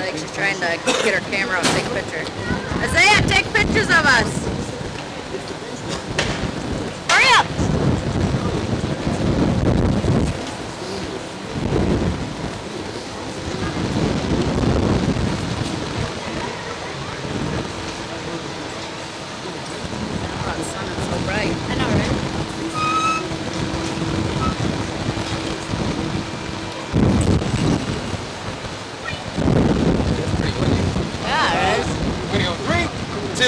I think she's trying to get her camera out and take a picture. Isaiah, take pictures of us! Hurry up! Oh, the sun is so bright. I know, right? It's pretty windy. Yeah, it is. We're gonna go three,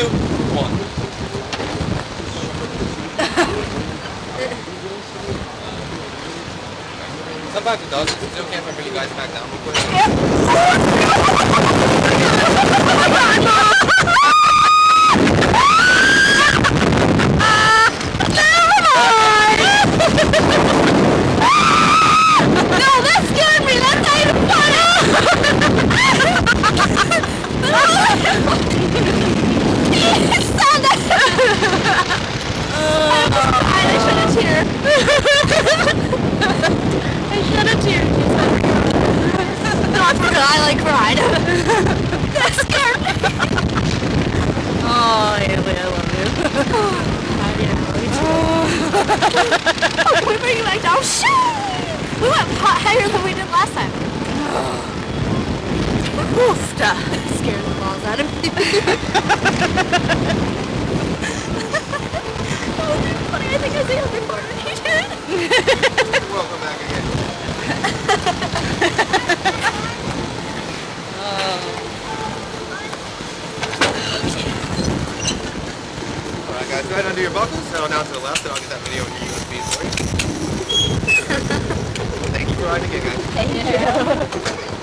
two, one. Back to dogs. Is okay if I bring you guys back down real quick? No, that scared me! That's not even funny! You sound like... I shed a tear. I shed a tear. No, I forgot. I that scared me. Oh, Hailey, I love you. I didn't really oh, we bring you back down. Shoo! We went hot higher than we did last time. Oofta. Scared the balls out of me. oh, funny. I think I see him before. He did. Welcome back again. Alright guys, go ahead and undo your buckles, head on down to the left and I'll get that video on your USB for you. Thank you for riding again guys. Thank you.